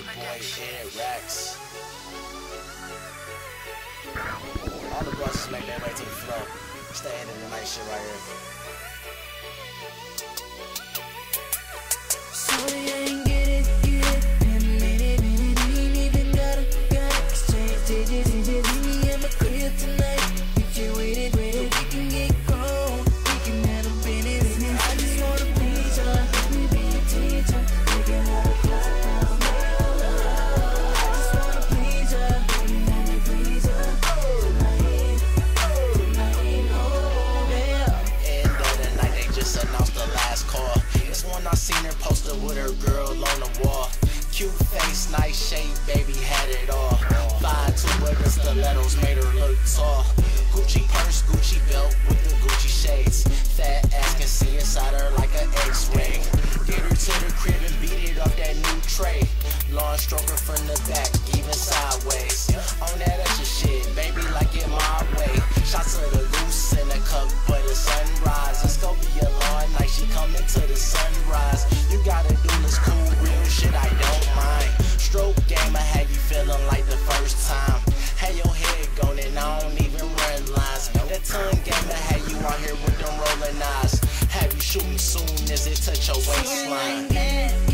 Shit, Rex. All the bosses make their way to the floor. Stay in the night shit right here. Soon I seen her poster with her girl on the wall. Cute face, nice shape, baby had it all. Five two with the stilettos made her look tall. Gucci purse, Gucci belt with the Gucci shades. Fat ass can see inside her like an X-ray. Get her to the crib and beat it off that new tray. Long stroker from the back, even sideways. On that extra shit, baby, like it. gun game to have you out here with them rolling eyes. Have you shoot me soon as it touch your waistline.